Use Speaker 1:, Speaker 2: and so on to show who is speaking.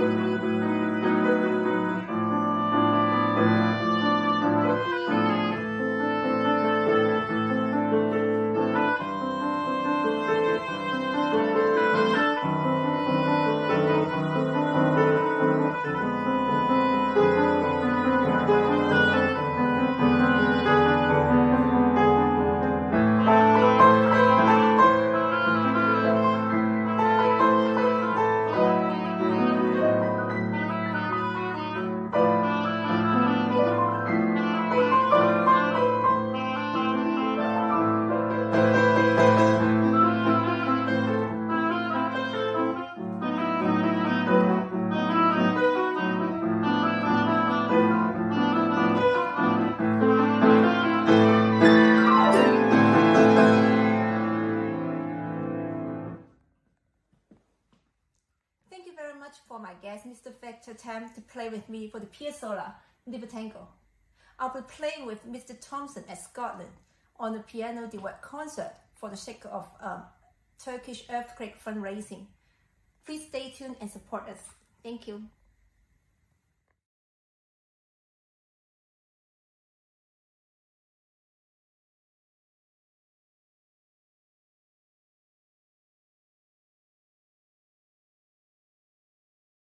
Speaker 1: Música attempt to play with me for the Piazzolla Libertango. I'll be playing with Mr. Thomson at Scotland on a piano duet concert for the sake of um, Turkish earthquake fundraising. Please stay tuned and support us. Thank you.